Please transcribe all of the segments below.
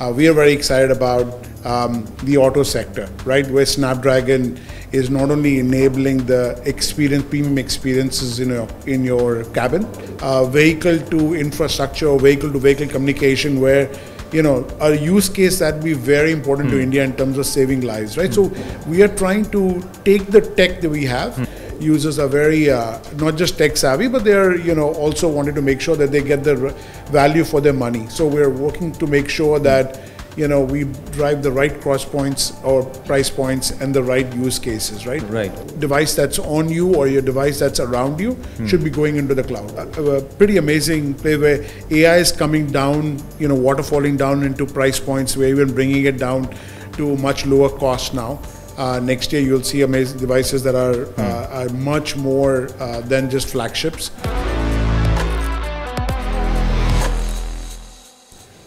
Uh, we are very excited about um, the auto sector, right? Where Snapdragon is not only enabling the experience, premium experiences in your in your cabin, uh, vehicle to infrastructure or vehicle to vehicle communication, where you know a use case that be very important to India in terms of saving lives, right? So we are trying to take the tech that we have. Users are very uh, not just tech savvy, but they are you know also wanted to make sure that they get the value for their money. So we're working to make sure that you know we drive the right cross points or price points and the right use cases right? Right. device that's on you or your device that's around you hmm. should be going into the cloud. A, a pretty amazing place where ai is coming down you know waterfalling down into price points. We're even bringing it down to much lower cost now uh, next year you'll see amazing devices that are, uh, are much more uh, than just flagships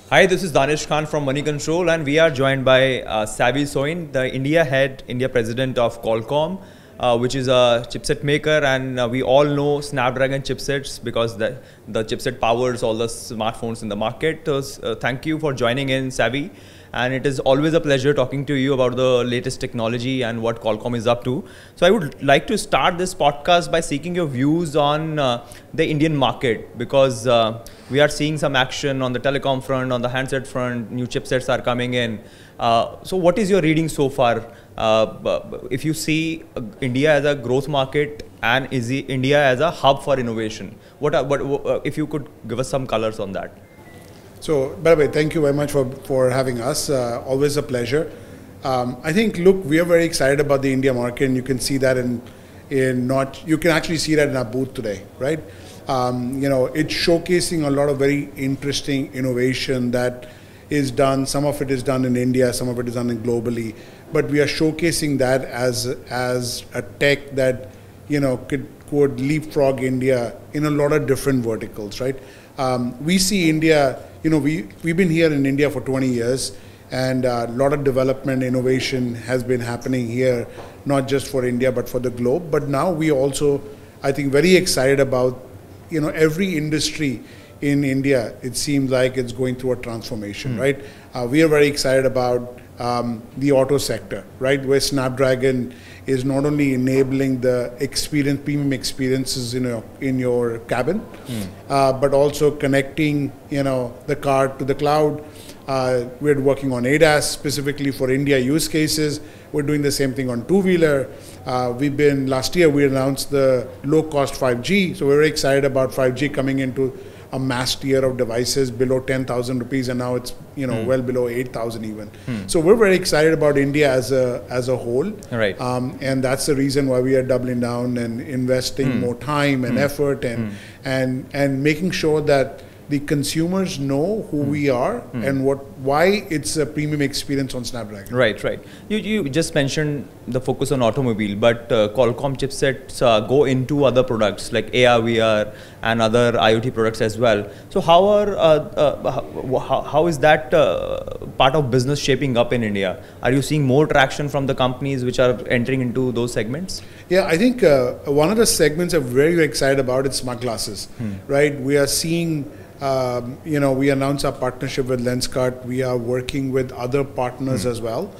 Hi, this is Danish Khan from Moneycontrol, and we are joined by uh, Savi Soin, the India head, India president of Qualcomm, uh, which is a chipset maker, and uh, we all know Snapdragon chipsets because the, the chipset powers all the smartphones in the market. So, uh, thank you for joining in, Savi. And it is always a pleasure talking to you about the latest technology and what Qualcomm is up to. So, I would like to start this podcast by seeking your views on uh, the Indian market because uh, we are seeing some action on the telecom front, on the handset front, new chipsets are coming in. Uh, so, what is your reading so far? Uh, if you see uh, India as a growth market and is India as a hub for innovation, what, are, what uh, if you could give us some colors on that? So, by the way, thank you very much for, for having us. Uh, always a pleasure. Um, I think, look, we are very excited about the India market, and you can see that in, in not, you can actually see that in our booth today, right? Um, you know, it's showcasing a lot of very interesting innovation that is done. Some of it is done in India, some of it is done globally, but we are showcasing that as as a tech that you know could could leapfrog India in a lot of different verticals, right? Um, we see India, you know, we we've been here in India for 20 years, and a lot of development, innovation has been happening here, not just for India but for the globe. But now we also, I think, very excited about, you know, every industry in India. It seems like it's going through a transformation, right? Uh, we are very excited about um, the auto sector, right, where Snapdragon is not only enabling the experience, premium experiences in your in your cabin, uh, but also connecting, you know, the car to the cloud. Uh, we're working on ADAS specifically for India use cases. We're doing the same thing on two-wheeler. Uh, we've been last year we announced the low-cost 5G, so we're very excited about 5G coming into a mass tier of devices below 10,000 rupees, and now it's you know hmm. well below 8,000 even. Hmm. So we're very excited about India as a as a whole, Right. Um, and that's the reason why we are doubling down and investing hmm. more time and effort and and and making sure that the consumers know who we are and what why it's a premium experience on Snapdragon. Right, right. You, you just mentioned the focus on automobile, but uh, Qualcomm chipsets uh, go into other products like AR, VR, and other IoT products as well. So how are uh, uh, how, how- how is that uh, part of business shaping up in India? Are you seeing more traction from the companies which are entering into those segments? Yeah, I think uh, one of the segments I'm very, very excited about is smart glasses, right? We are seeing, um, you know, we announced our partnership with Lenskart. We are working with other partners as well.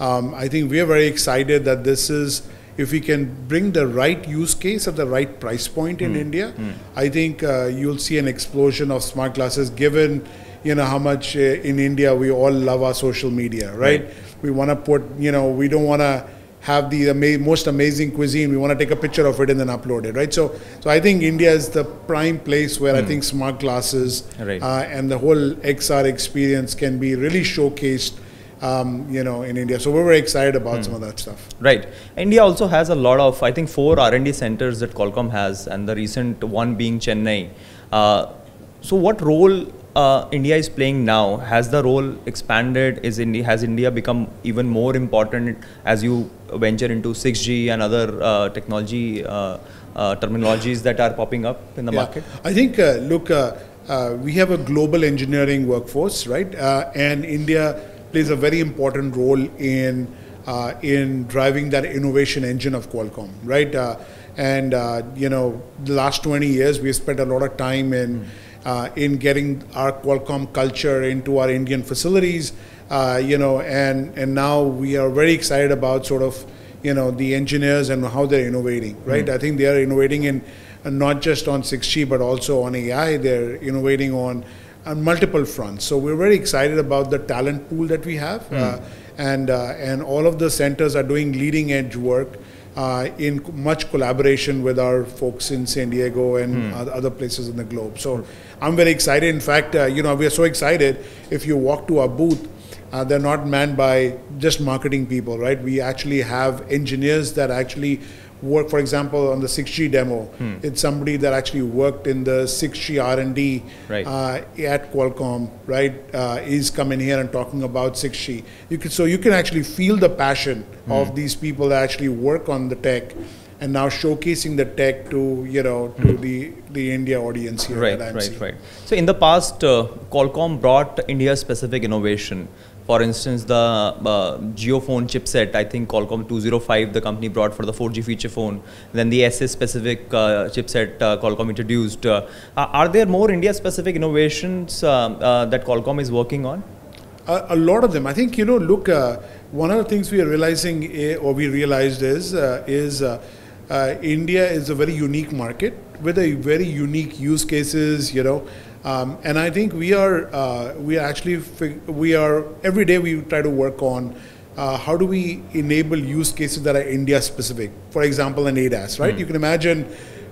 Um, I think we are very excited that this is, if we can bring the right use case at the right price point in India, I think uh, you'll see an explosion of smart glasses given, you know, how much uh, in India we all love our social media, right? Right. We want to put, you know, we don't want to have the ama- most amazing cuisine. We want to take a picture of it and then upload it, right? So, so I think India is the prime place where I think smart glasses Right. uh, and the whole XR experience can be really showcased, um, you know, in India. So we're very excited about some of that stuff. Right. India also has a lot of, I think, four R&D centers that Qualcomm has, and the recent one being Chennai. Uh, so, what role uh, India is playing now? Has the role expanded? Is India has India become even more important as you venture into 6G and other uh, technology uh, uh, terminologies that are popping up in the Yeah. market? I think, uh, look, uh, uh, we have a global engineering workforce, right? Uh, and India plays a very important role in uh, in driving that innovation engine of Qualcomm, right? Uh, and uh, you know, the last 20 years, we spent a lot of time in uh, in getting our Qualcomm culture into our Indian facilities. Uh, you know, and and now we are very excited about sort of you know the engineers and how they're innovating. Right, I think they are innovating in uh, not just on 6G but also on AI. They're innovating on on multiple fronts. So we're very excited about the talent pool that we have, uh, and uh, and all of the centers are doing leading edge work. Uh, in much collaboration with our folks in San Diego and oth- other places in the globe. So I'm very excited. In fact, uh, you know, we are so excited. If you walk to our booth, uh, they're not manned by just marketing people, right? We actually have engineers that actually work. For example, on the 6G demo, it's somebody that actually worked in the 6G R&D Right. uh, at Qualcomm, right? Uh, is coming here and talking about 6G. You can, so you can actually feel the passion of these people that actually work on the tech. And now showcasing the tech to you know to the the India audience here Right, right, IMC. right. So in the past, uh, Qualcomm brought India-specific innovation. For instance, the uh, JioPhone chipset, I think Qualcomm 205, the company brought for the 4G feature phone. Then the SS-specific uh, chipset uh, Qualcomm introduced. Uh, are there more India-specific innovations uh, uh, that Qualcomm is working on? A, a lot of them. I think you know. Look, uh, one of the things we are realizing, eh, or we realized is, uh, is uh, India is a very unique market with a very unique use cases. You know, um, and I think we are uh, we are actually fig- we are every day we try to work on. Uh, how do we enable use cases that are India specific? For example, an ADAS, right? You can imagine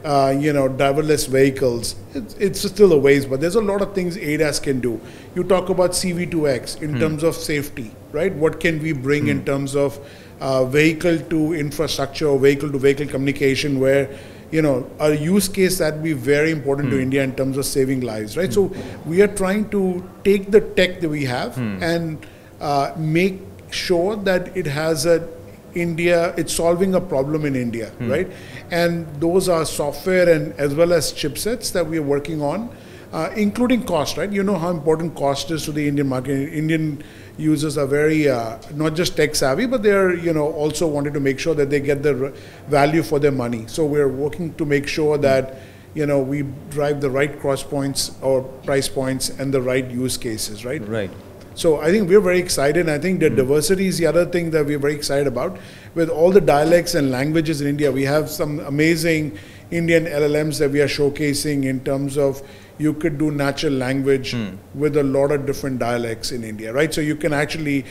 uh, you know, driverless vehicles. It's, it's still a ways, but there's a lot of things ADAS can do. You talk about C-V2X in terms of safety, right? What can we bring in terms of uh, vehicle to infrastructure or vehicle to vehicle communication where you know a use case that would be very important to India in terms of saving lives, right? So we are trying to take the tech that we have and uh, make sure that it has a India, it's solving a problem in India, right? And those are software and as well as chipsets that we are working on, uh, including cost, right? You know how important cost is to the Indian market. Indian users are very uh, not just tech savvy, but they're you know also wanting to make sure that they get the r- value for their money. So we're working to make sure that you know we drive the right cross points or price points and the right use cases, right? Right. So I think we're very excited. I think that diversity is the other thing that we're very excited about. With all the dialects and languages in India, we have some amazing Indian LLMs that we are showcasing in terms of you could do natural language with a lot of different dialects in India, right? So you can actually,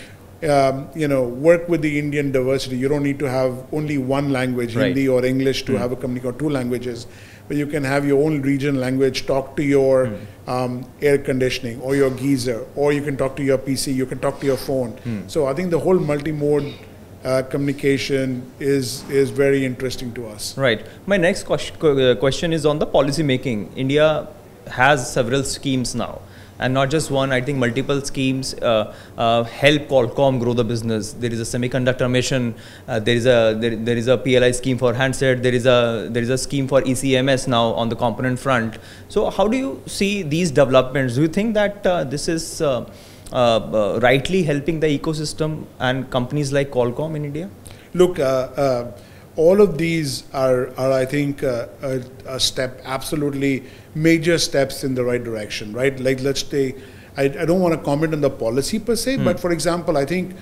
um, you know, work with the Indian diversity. You don't need to have only one language, Right. Hindi or English, to have a company or two languages. But you can have your own region language, talk to your um, air conditioning or your geyser, or you can talk to your PC, you can talk to your phone. So I think the whole multi-mode uh, communication is is very interesting to us. Right. My next ques- que- uh, question is on the policy making. India has several schemes now, and not just one. I think multiple schemes uh, uh, help Qualcomm grow the business. There is a semiconductor mission. Uh, there is a there, there is a PLI scheme for handset. There is a there is a scheme for ECMS now on the component front. So how do you see these developments? Do you think that uh, this is uh, uh, rightly helping the ecosystem and companies like Qualcomm in India? Look, all of these are, are I think, a, a step, absolutely major steps in the right direction, right? Like, let's say, I, I don't want to comment on the policy per se, but for example, I think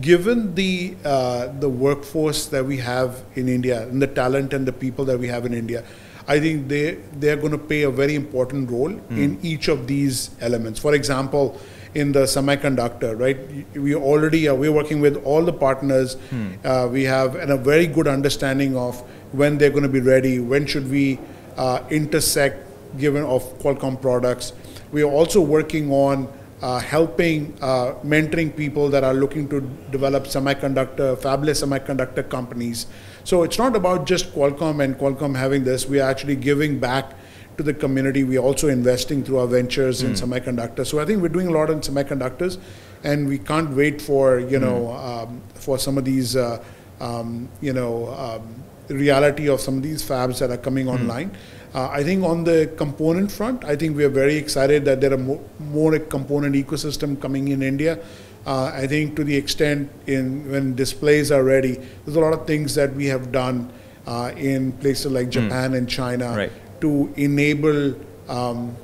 given the, uh, the workforce that we have in India and the talent and the people that we have in India, I think they, they're going to play a very important role in each of these elements. For example, in the semiconductor, right? We already are, we're working with all the partners. Uh, we have and a very good understanding of when they're going to be ready, when should we uh, intersect given of Qualcomm products. We are also working on uh, helping, uh, mentoring people that are looking to develop semiconductor, fabless semiconductor companies. So it's not about just Qualcomm and Qualcomm having this. We are actually giving back to the community. We are also investing through our ventures in semiconductors. So I think we're doing a lot in semiconductors, and we can't wait for you know um, for some of these uh, um, you know um, reality of some of these fabs that are coming online. Uh, I think on the component front, I think we are very excited that there are more, more component ecosystem coming in India. Uh, I think to the extent in when displays are ready, there's a lot of things that we have done uh, in places like Japan and China Right. to enable um,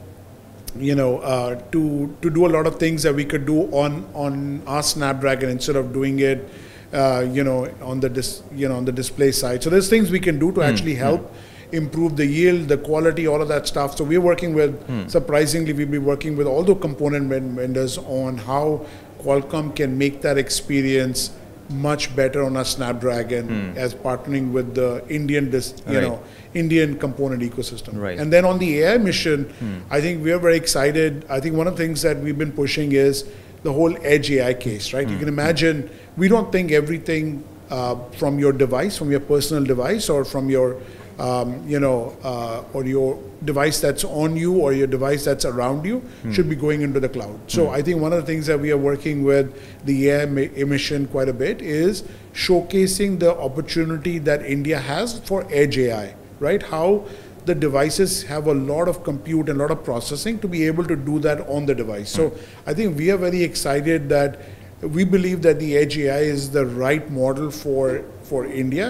you know, uh, to to do a lot of things that we could do on on our Snapdragon instead of doing it, uh, you know, on the dis, you know on the display side. So there's things we can do to actually help improve the yield, the quality, all of that stuff. So we're working with, hmm. surprisingly, we'll be working with all the component vendors on how Qualcomm can make that experience much better on a Snapdragon hmm. as partnering with the Indian, dis, you Right. know, Indian component ecosystem. Right. And then on the AI mission, hmm. I think we are very excited. I think one of the things that we've been pushing is the whole edge AI case, right? You can imagine we don't think everything uh, from your device, from your personal device, or from your um, you know, uh, or your device that's on you or your device that's around you should be going into the cloud. So I think one of the things that we are working with the AI mi- mission quite a bit is showcasing the opportunity that India has for edge AI, right? How the devices have a lot of compute and a lot of processing to be able to do that on the device. So I think we are very excited that we believe that the edge AI is the right model for for India,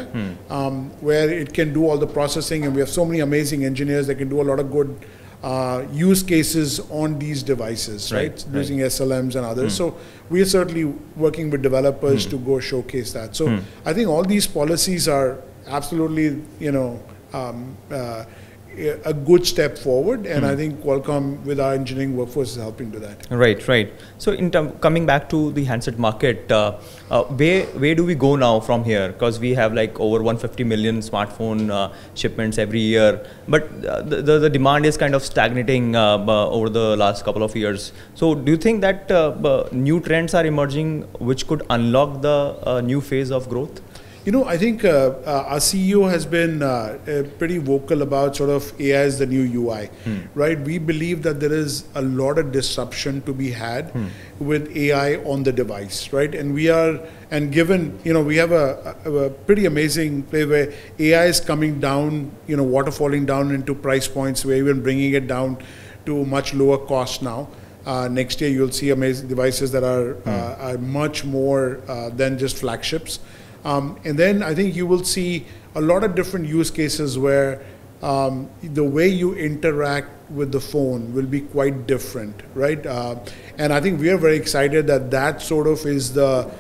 um, where it can do all the processing, and we have so many amazing engineers that can do a lot of good uh, use cases on these devices, Right, right? right. Using SLMs and others. So we are certainly working with developers to go showcase that. So I think all these policies are absolutely, you know, um, uh, a good step forward, and I think Qualcomm with our engineering workforce is helping to that. Right, right. So, in term, coming back to the handset market, uh, uh, where where do we go now from here? Because we have like over 150 million smartphone uh, shipments every year, but uh, the, the the demand is kind of stagnating uh, over the last couple of years. So, do you think that uh, new trends are emerging which could unlock the uh, new phase of growth? You know, I think uh, uh, our CEO has been uh, uh, pretty vocal about sort of AI as the new UI, right? We believe that there is a lot of disruption to be had with AI on the device, right? And we are, and given, you know, we have a, a, a pretty amazing play where AI is coming down, you know, waterfalling down into price points. We're even bringing it down to much lower cost now. Uh, next year, you'll see amazing devices that are, uh, are much more uh, than just flagships. Um, and then I think you will see a lot of different use cases where um, the way you interact with the phone will be quite different, right? Uh, and I think we are very excited that that sort of is the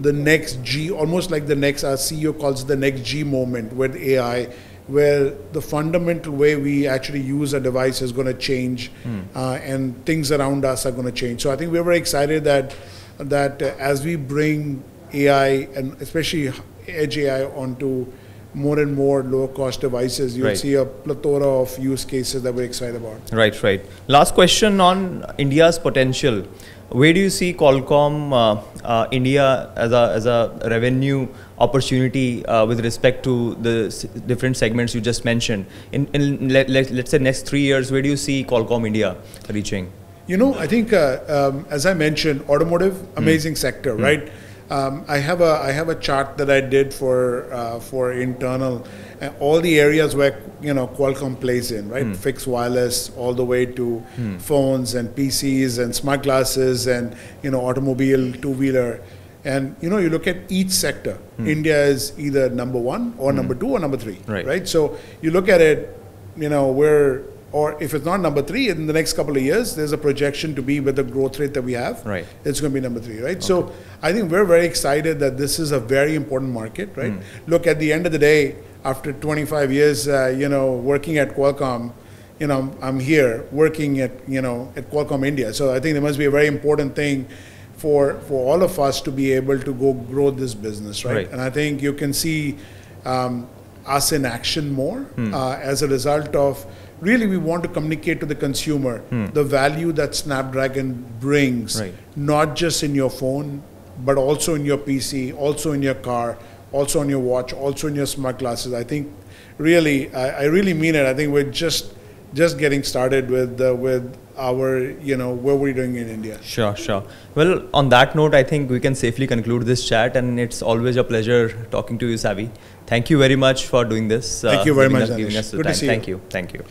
the next G, almost like the next, our CEO calls it the next G moment with AI, where the fundamental way we actually use a device is going to change, uh, and things around us are going to change. So I think we're very excited that that uh, as we bring AI and especially edge AI onto more and more low cost devices, you'll Right. see a plethora of use cases that we're excited about. Right, right. Last question on India's potential. Where do you see Qualcomm uh, uh, India as a as a revenue opportunity uh, with respect to the s- different segments you just mentioned? In, in let, let, let's say next three years, where do you see Qualcomm India reaching? You know, I think uh, um, as I mentioned, automotive amazing sector, right? Um, I have a I have a chart that I did for uh, for internal, uh, all the areas where you know Qualcomm plays in, right? Fixed wireless, all the way to phones and PCs and smart glasses and you know automobile, two wheeler, and you know you look at each sector. India is either number one or number two or number three, Right. right? So you look at it, you know, we're, or if it's not number three, in the next couple of years, there's a projection to be with the growth rate that we have. Right. It's going to be number three, right? So I think we're very excited that this is a very important market, right? Look, at the end of the day, after 25 years, uh, you know, working at Qualcomm, you know, I'm here working at, you know, at Qualcomm India. So I think there must be a very important thing for, for all of us to be able to go grow this business, right? Right. And I think you can see um, us in action more uh, as a result of really we want to communicate to the consumer the value that Snapdragon brings, Right. not just in your phone, but also in your PC, also in your car, also on your watch, also in your smart glasses. I think really, I, I really mean it. I think we're just just getting started with uh, with our you know what we're doing in India. Sure, sure. Well, on that note, I think we can safely conclude this chat, and it's always a pleasure talking to you, Savi. Thank you very much for doing this. Thank you very much, us- giving Danish. us the Good to time. see you. Thank you. Thank you.